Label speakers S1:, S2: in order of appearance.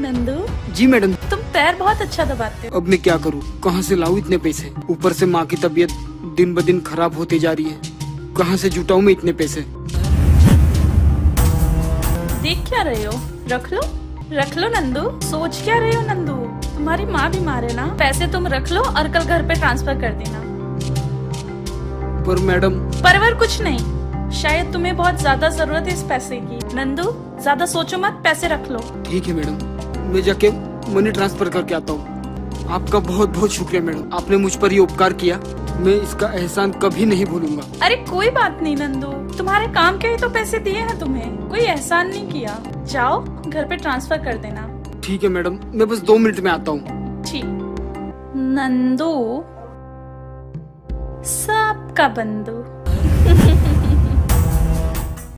S1: नंदू।
S2: जी madam.
S1: तुम पैर बहुत अच्छा दबाते हो।
S2: अब मैं क्या करूँ? कहाँ से लाऊं इतने पैसे? ऊपर से माँ की तबीयत दिन ब दिन खराब होती जा रही है। कहाँ से जुटाऊं मैं इतने पैसे?
S1: देख क्या रहे हो? रख लो। रख लो नंदू। सोच क्या रहे हो नंदू? तुम्हारी माँ बीमार है ना? पैसे तुम रख लो और कल घर पे ट्रांसफ़र कर देना।
S2: पर मैडम।
S1: परवर कुछ नहीं। शायद तुम्हें बहुत ज़्यादा ज़रूरत है इस पैसे की। नंदू ज़्यादा सोचो मत पैसे रख लो।
S2: ठीक है मैडम। मैं जाके मनी ट्रांसफ़र करके आता हूँ। आपका बहुत बहुत शुक्रिया मैडम। आपने मुझ पर ये उपकार किया। मैं इसका एहसान कभी नहीं भूलूँगा।
S1: अरे कोई बात नहीं नंदू। तुम्हारे काम के ही तो पैसे दिए हैं तुम्हें। कोई एहसान नहीं किया। जाओ घर पे ट्रांसफ़र कर देना।
S2: ठीक है मैडम। मैं बस दो मिनट में आता हूँ।
S1: ठीक। नंदू सबका बंधु।